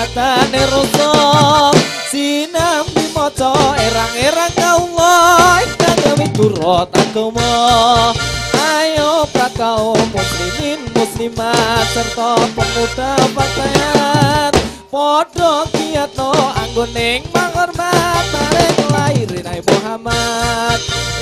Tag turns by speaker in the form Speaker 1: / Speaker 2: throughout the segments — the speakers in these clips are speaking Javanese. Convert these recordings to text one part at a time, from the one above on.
Speaker 1: kekuatane rasa sinambi maca erang-erang kaula ingkang gawe turut agama. Ayo prakawa muslimin muslimat serta pemuda bangsa podo kiyato anggone manghormat maring kelairin ai Muhammad.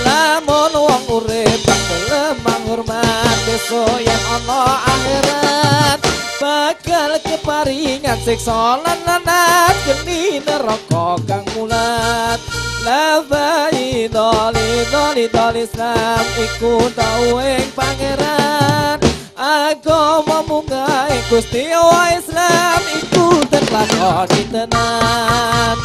Speaker 1: Lamun wong urip kelem manghormat beso yang
Speaker 2: Allah akhirat. Bakal keparingan siksa lan lanat geni neraka kang mulat. La bayi doli doli doli Islam iku tau ing pangeran. Agama munggah ing Gusti Islam iku teklakoni tenan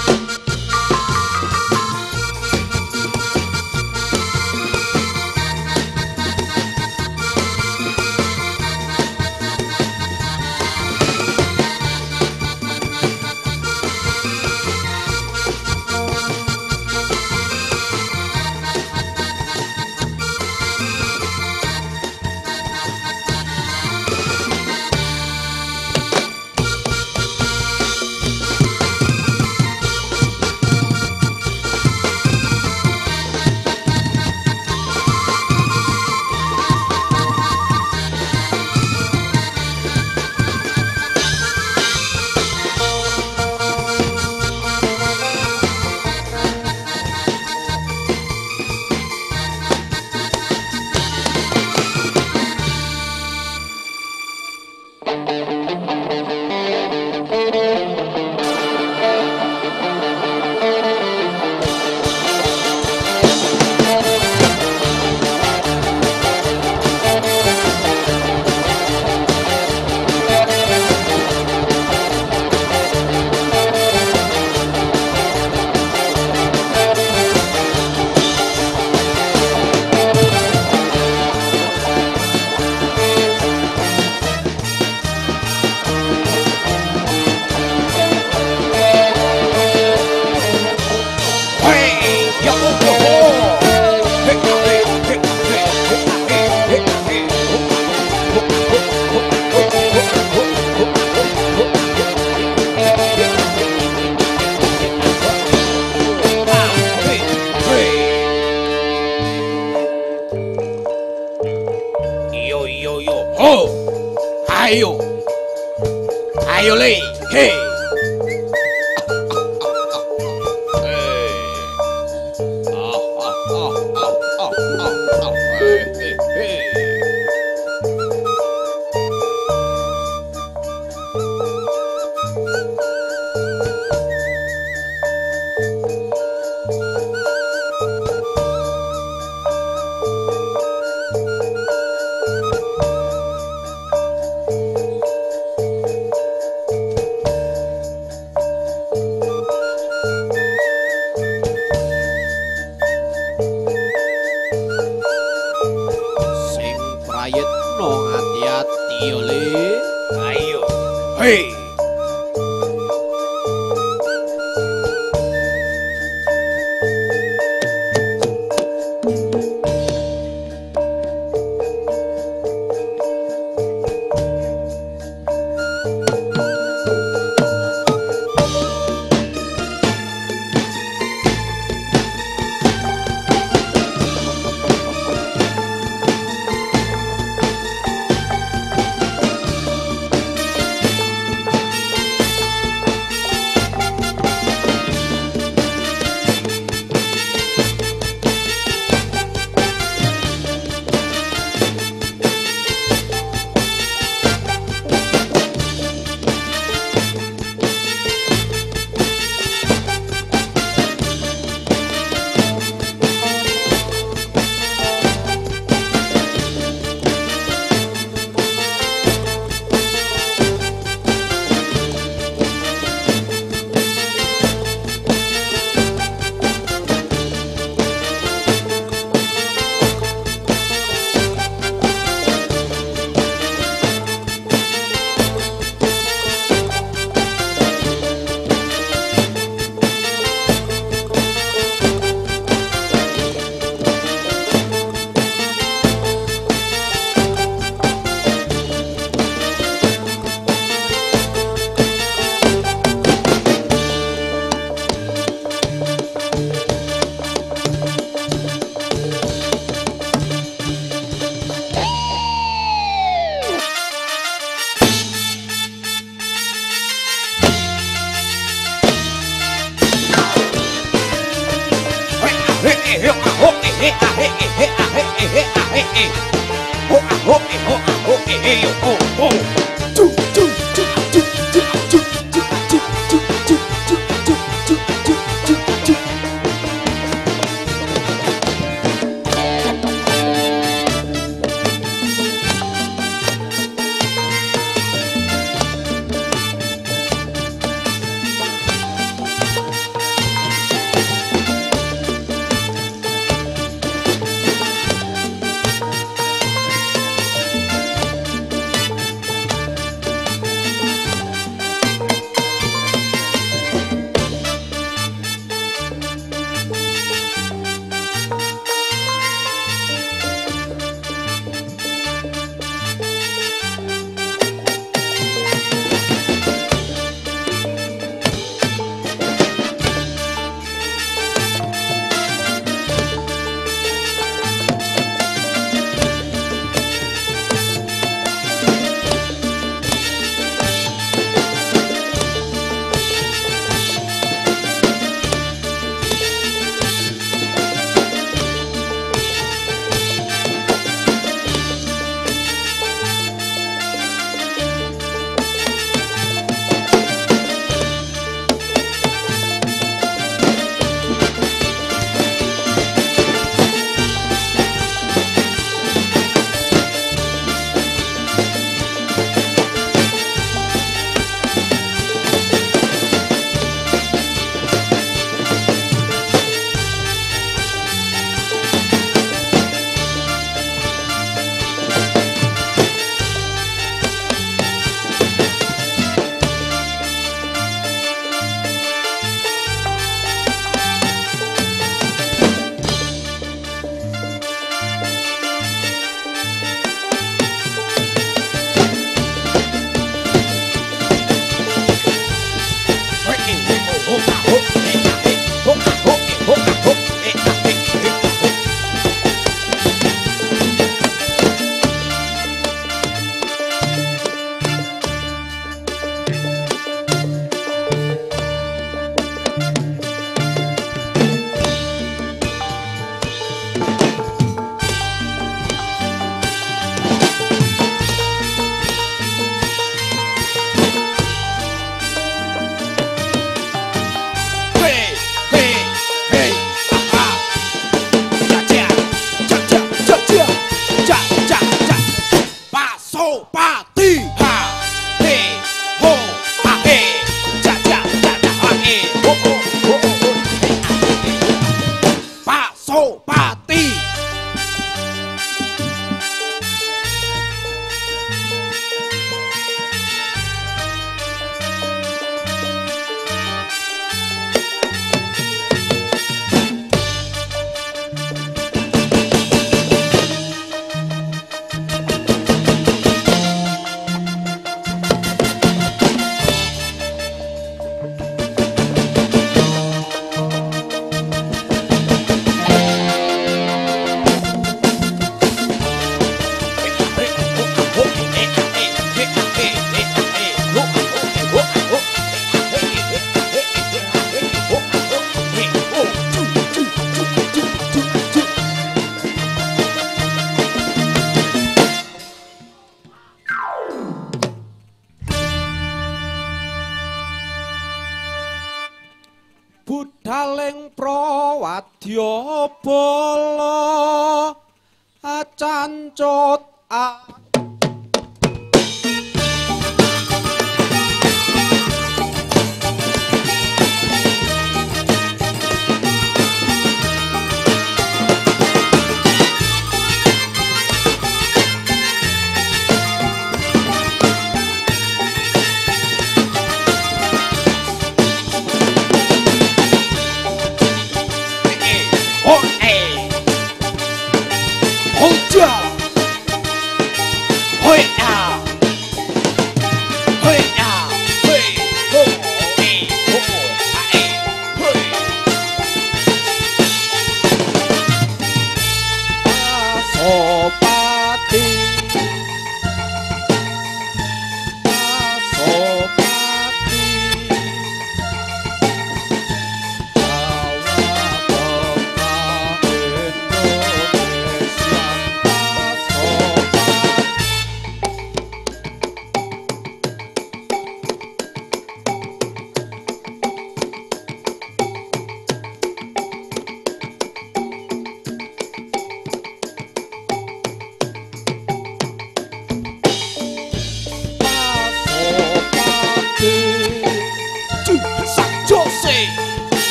Speaker 3: Ayo. Ayo le. Hey.
Speaker 2: Budaling prawadya bala acancut a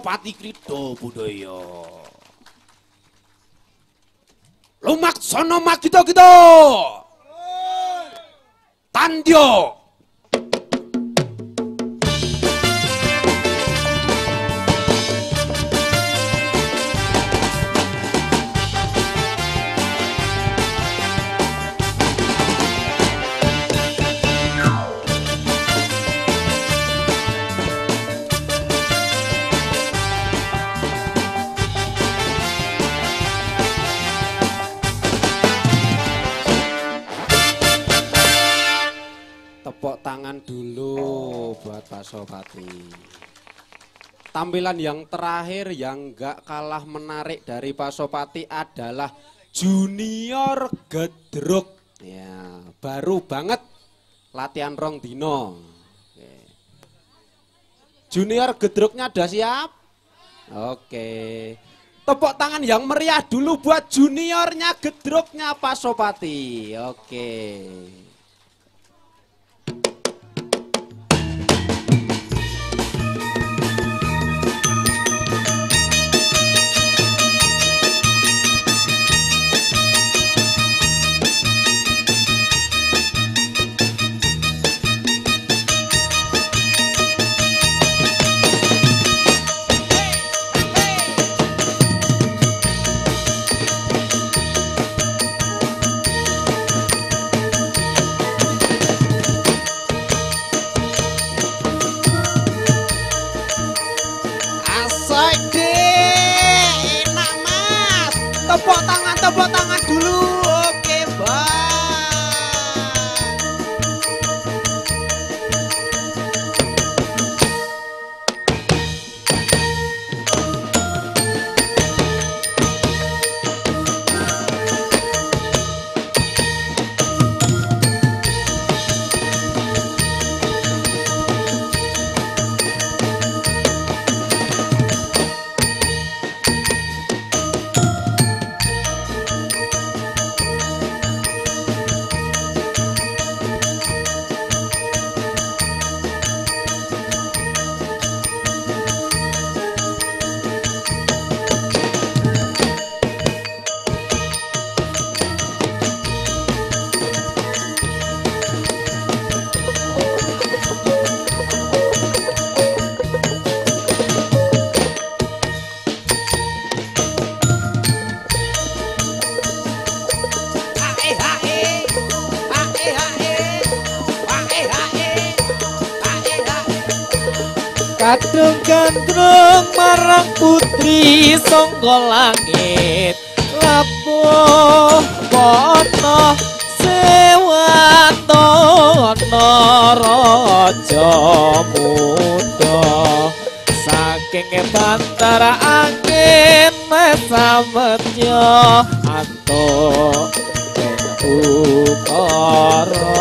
Speaker 3: Pati Kripto Budoyo. Lumak sono makito kita. Tandio.
Speaker 2: Tangan dulu buat Pak Sopati. Tampilan yang terakhir yang gak kalah menarik dari Pak Sopati adalah Junior Gedruk. Ya, baru banget latihan rong dino. Oke. Junior Gedruknya udah siap? Oke. Tepuk tangan yang meriah dulu buat juniornya Gedruknya Pak Sopati. Oke.
Speaker 4: tepuk tangan tepuk tangan.
Speaker 1: Kadung gandrung marang putri sangka langit. Labuh wana sewatono raja muda Saking bantara angin mesametnya antuk ukara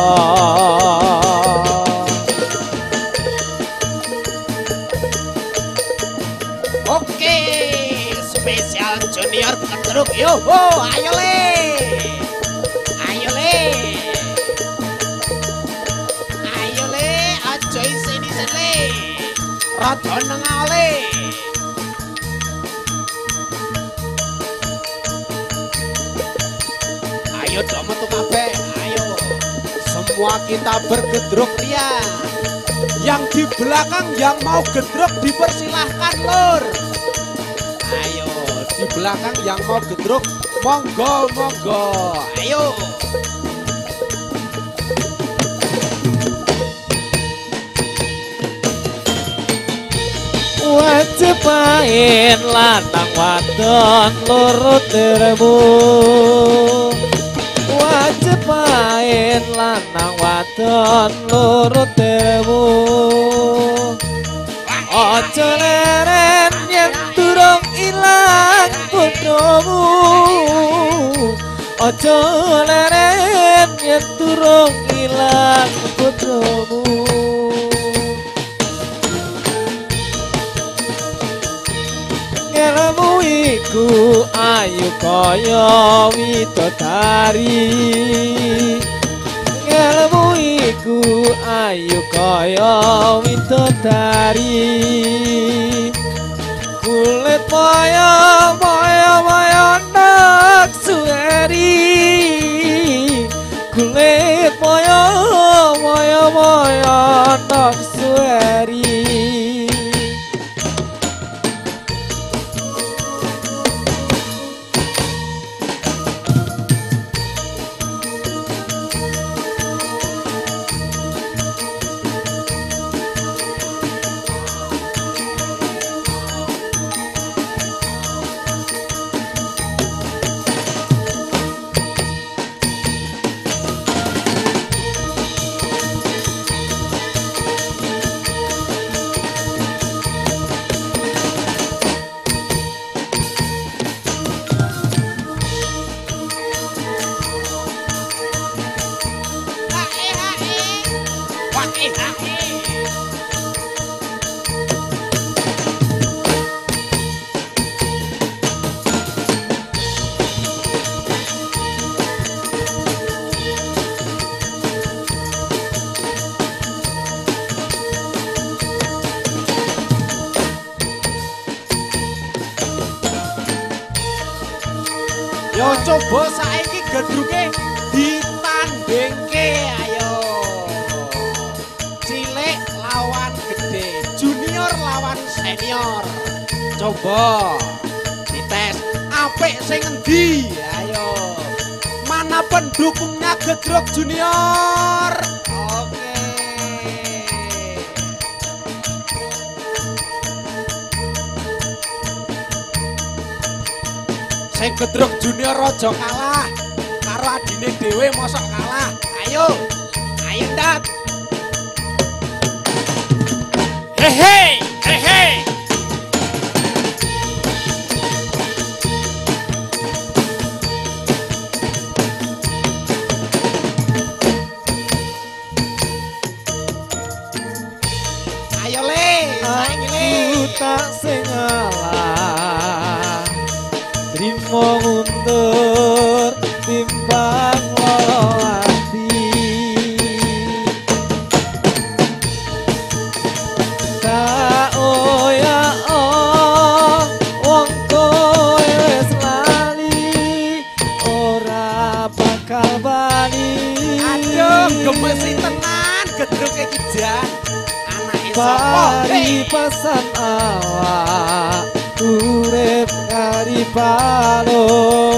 Speaker 4: junior kedruk yo, ho, ayo le, ayo le, ayo le, aja sini sini, rada nengah le. Ayo dong metu kabeh, ayo.
Speaker 2: Semua kita bergedruk dia. Yang di belakang yang mau gedruk dipersilahkan lur. Ayo, di belakang yang mau gedruk monggo monggo.
Speaker 4: Ayo.
Speaker 1: wajib main lanang wadon loro teremu wajib main lanang wadon loro teremu Ojo durung bodomu Ojo leren yen durung ilang bodomu Ngelmu iku ayu kaya widodari. Ngelmu iku ayu kaya widodari
Speaker 2: coba saiki gedruke ditandingke ayo. Cilik lawan gede, junior lawan senior. Coba dites apik sing endi? Ayo. Mana pendukungnya gedruk junior?
Speaker 1: sing gedruk junior rojo kalah. Karo adine dhewe mosok kalah. Ayo. Ayo tat.
Speaker 2: Hehe hehe
Speaker 1: Ayo le, ayo le.
Speaker 5: Tak
Speaker 1: sing মন্দ falou